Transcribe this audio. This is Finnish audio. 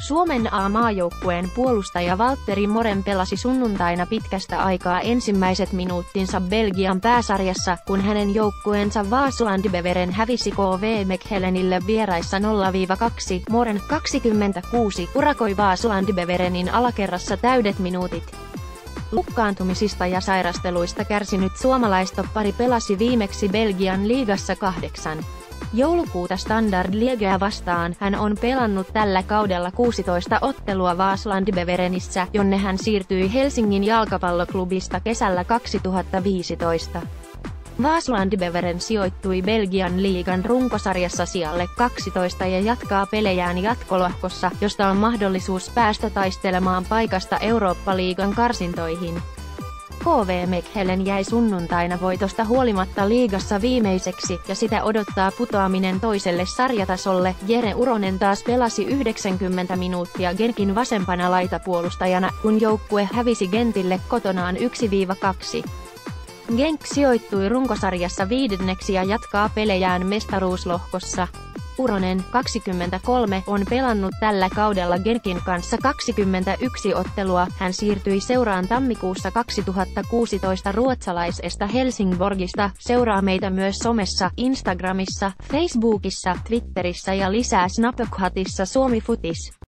Suomen A-maajoukkueen puolustaja Valtteri Moren pelasi sunnuntaina pitkästä aikaa ensimmäiset minuuttinsa Belgian pääsarjassa, kun hänen joukkueensa Vaaslandbeveren hävisi KV Mekhelenille vieraissa 0-2. Moren 26 urakoi Vaaslandbeverenin alakerrassa täydet minuutit. Lukkaantumisista ja sairasteluista kärsinyt suomalaistoppari pelasi viimeksi Belgian liigassa kahdeksan. Joulukuuta Standard Liegeä vastaan hän on pelannut tällä kaudella 16 ottelua Vaaslandbeverenissä, jonne hän siirtyi Helsingin jalkapalloklubista kesällä 2015. Vaaslandbeveren sijoittui Belgian liigan runkosarjassa sijalle 12 ja jatkaa pelejään jatkolohkossa, josta on mahdollisuus päästä taistelemaan paikasta Eurooppa-liigan karsintoihin. KV Mekhelen jäi sunnuntaina voitosta huolimatta liigassa viimeiseksi, ja sitä odottaa putoaminen toiselle sarjatasolle. Jere Uronen taas pelasi 90 minuuttia Genkin vasempana laitapuolustajana, kun joukkue hävisi Gentille kotonaan 1-2. Genk sijoittui runkosarjassa viidenneksi ja jatkaa pelejään mestaruuslohkossa. Uronen, 23, on pelannut tällä kaudella Genkin kanssa 21 ottelua. Hän siirtyi seuraan tammikuussa 2016 ruotsalaisesta Helsingborgista. Seuraa meitä myös somessa, Instagramissa, Facebookissa, Twitterissä ja lisää Snapchatissa Suomi Futis.